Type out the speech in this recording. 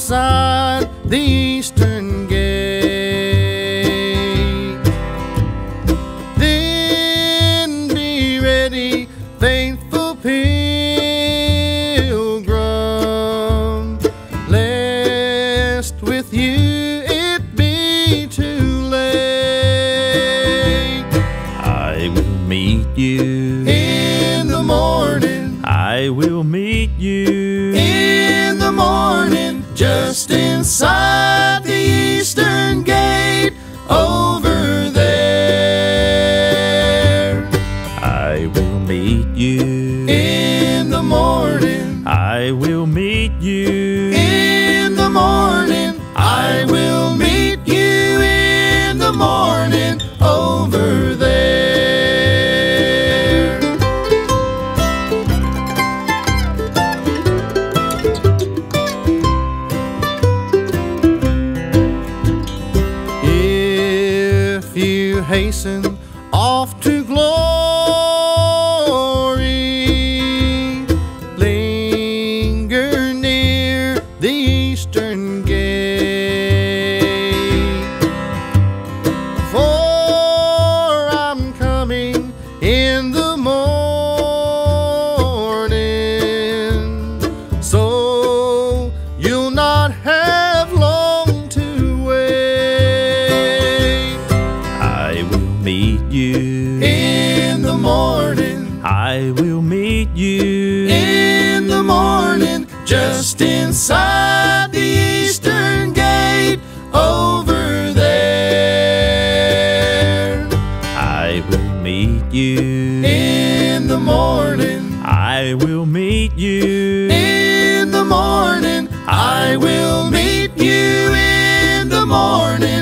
inside the eastern gate. Then be ready, faithful pilgrim, lest with you it be too late. I will meet you. In the morning, I will meet you. Inside the eastern gate over there. I will meet you. In the morning, I will meet you. Hasten off to glory, you. In the morning, I will meet you. in the morning, just inside the eastern gate over there. I will meet you. In the morning, I will meet you. in the morning, I will meet you in the morning.